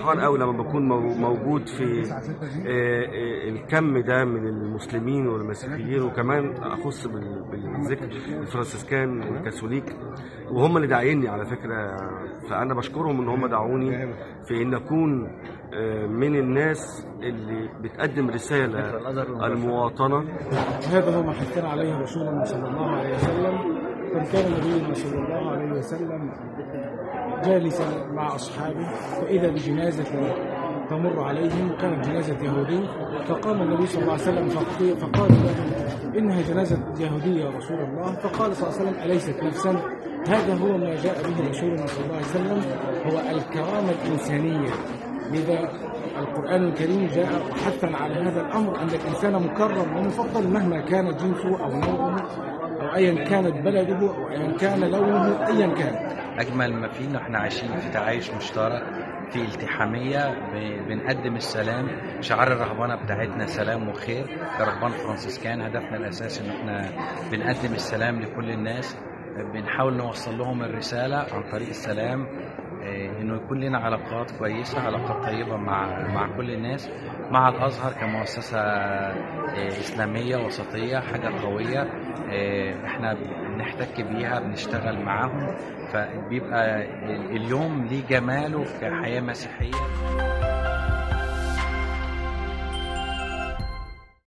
فرحان قوي لما بكون مو- موجود في آه، آه، الكم ده من المسلمين والمسيحيين وكمان أخص بال- بالذكر الفرنسيسكان والكاثوليك. وهم اللي داعيني على فكرة. فأنا بشكرهم إن هم دعوني في إن أكون آه، من الناس اللي بتقدم رسالة المواطنة. هذا هو ما حثنا عليه رسولنا صلى الله عليه وسلم. كان نبينا صلى الله عليه وسلم جالسا مع أصحابه واذا بجنازة تمر عليهم وكانت جنازة يهودي فقام النبي صلى الله عليه وسلم فقال له إنها جنازة يهودية يا رسول الله. فقال صلى الله عليه وسلم أليست نفسا؟ هذا هو ما جاء به رسولنا صلى الله عليه وسلم هو الكرامة الإنسانية. لذا القرآن الكريم جاء حثا على هذا الأمر أن الإنسان مكرم ومفضل مهما كان جنسه أو نوعه. أو أيا كانت بلده أو أيا كان لونه أيا كان. أجمل ما فينا إحنا عايشين في تعايش مشترك في التحامية ب- بنقدم السلام. شعار الرهبنه بتاعتنا سلام وخير. كرهبان فرانسيسكان هدفنا الأساسي إن إحنا بنقدم السلام لكل الناس. بنحاول نوصل لهم الرسالة عن طريق السلام. إنه يكون لنا علاقات كويسة علاقات طيبة مع مع كل الناس مع الأزهر كمؤسسة آه، إسلامية وسطية حاجة قوية آه، إحنا بنحتك بيها بنشتغل معاهم فبيبقى ال- اليوم ليه جماله كحياه مسيحية.